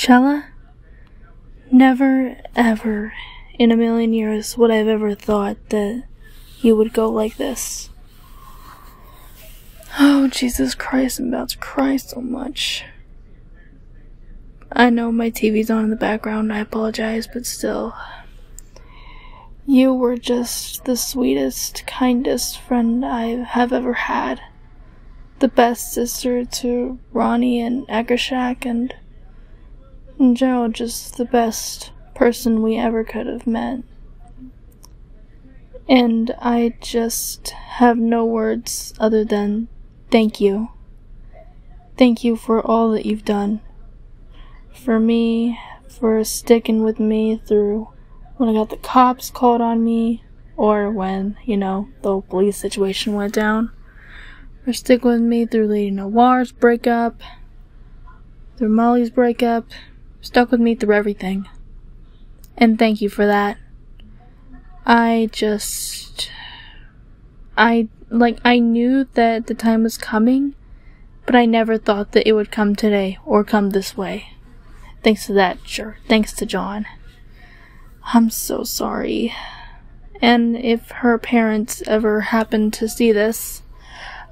Chella, never ever in a million years would I've ever thought that you would go like this. Oh, Jesus Christ, I'm about to cry so much. I know my TV's on in the background, I apologize, but still. You were just the sweetest, kindest friend I have ever had. The best sister to Ronnie and Agershak, and in general, just the best person we ever could have met. And I just have no words other than thank you. Thank you for all that you've done. For me, for sticking with me through when I got the cops called on me, or when, you know, the police situation went down. For sticking with me through Lady Noir's breakup, through Molly's breakup, stuck with me through everything. And thank you for that. I just. I. Like, I knew that the time was coming, but I never thought that it would come today or come this way. Thanks to that, sure. Thanks to John. I'm so sorry. And if her parents ever happen to see this,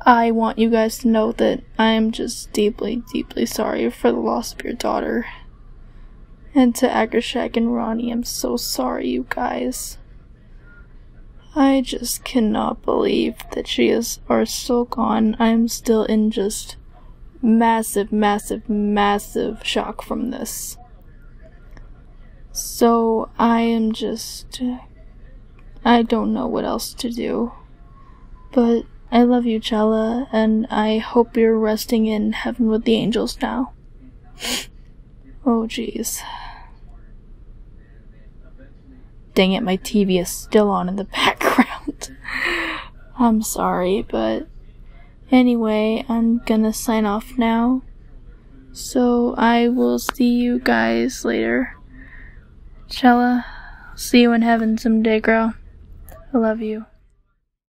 I want you guys to know that I am just deeply, deeply sorry for the loss of your daughter. And to Agershak and Ronnie, I'm so sorry, you guys. I just cannot believe that she is are still gone. I'm still in just massive, massive, massive shock from this. So I am just. I don't know what else to do. But I love you, Chella, and I hope you're resting in heaven with the angels now. Oh, jeez. Dang it, my TV is still on in the background. I'm sorry, but anyway, I'm gonna sign off now. So I will see you guys later. Chella, see you in heaven someday, girl. I love you.